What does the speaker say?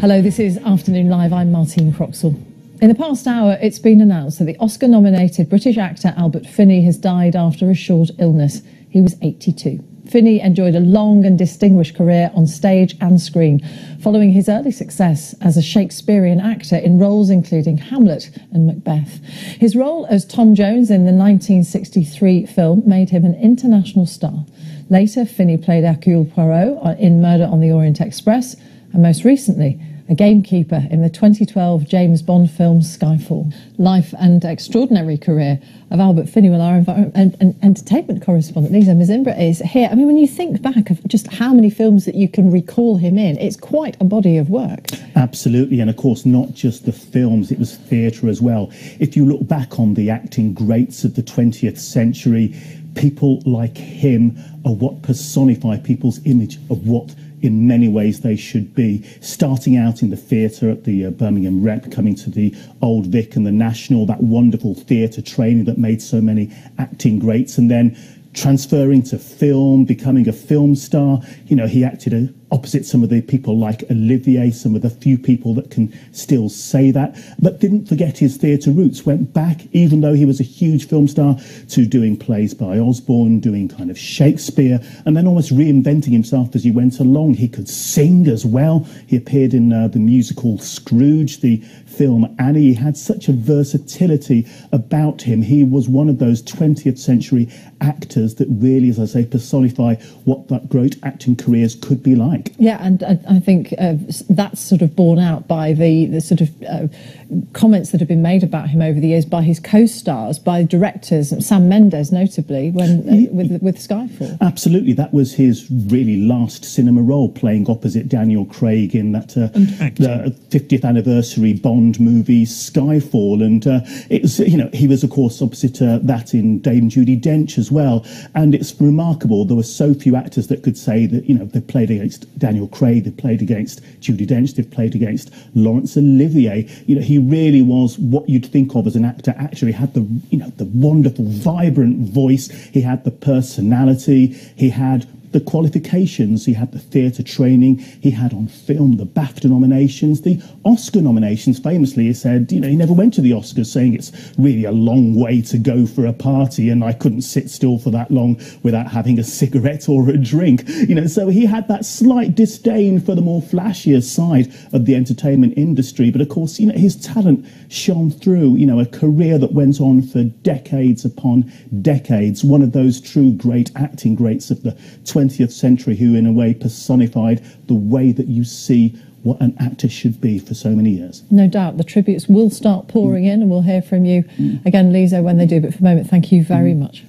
Hello, this is Afternoon Live. I'm Martine Croxall. In the past hour, it's been announced that the Oscar nominated British actor Albert Finney has died after a short illness. He was 82. Finney enjoyed a long and distinguished career on stage and screen, following his early success as a Shakespearean actor in roles including Hamlet and Macbeth. His role as Tom Jones in the 1963 film made him an international star. Later, Finney played Hercule Poirot in Murder on the Orient Express, and most recently, a gamekeeper in the 2012 James Bond film Skyfall. Life and extraordinary career of Albert Finney, well, our and, and entertainment correspondent Lizo Mzimba is here. I mean, when you think back of just how many films that you can recall him in, it's quite a body of work. Absolutely, and of course, not just the films, it was theatre as well. If you look back on the acting greats of the 20th century, people like him are what personify people's image of what in many ways they should be. Starting out in the theatre at the uh, Birmingham Rep, coming to the Old Vic and the National, that wonderful theatre training that made so many acting greats, and then transferring to film, becoming a film star. You know, he acted a opposite some of the people like Olivier, some of the few people that can still say that, but didn't forget his theatre roots, went back, even though he was a huge film star, to doing plays by Osborne, doing kind of Shakespeare, and then almost reinventing himself as he went along. He could sing as well. He appeared in uh, the musical Scrooge, the film Annie. He had such a versatility about him. He was one of those 20th century actors that really, as I say, personify what that great acting careers could be like. Yeah, and I, I think uh, that's sort of borne out by the, the sort of uh, comments that have been made about him over the years by his co-stars, by directors, Sam Mendes notably, when uh, with with Skyfall. Absolutely, that was his really last cinema role, playing opposite Daniel Craig in that uh, the 50th anniversary Bond movie Skyfall, and uh, it was you know he was of course opposite uh, that in Dame Judi Dench as well, and it's remarkable. There were so few actors that could say that you know they played against Daniel Craig, they've played against Judi Dench, they've played against Laurence Olivier. You know, he really was what you'd think of as an actor. Actually, had the you know the wonderful, vibrant voice. He had the personality. He had the qualifications. He had the theatre training. He had on film the BAFTA nominations, the Oscar nominations. Famously, he said, you know, he never went to the Oscars, saying it's really a long way to go for a party, and I couldn't sit still for that long without having a cigarette or a drink. You know, so he had that slight disdain for the more flashier side of the entertainment industry. But of course, you know, his talent shone through. You know, a career that went on for decades upon decades. One of those true great acting greats of the 20th 20th century who, in a way, personified the way that you see what an actor should be for so many years. No doubt. The tributes will start pouring mm. in, and we'll hear from you mm. again, Lizo, when they do. But for the moment, thank you very mm. much.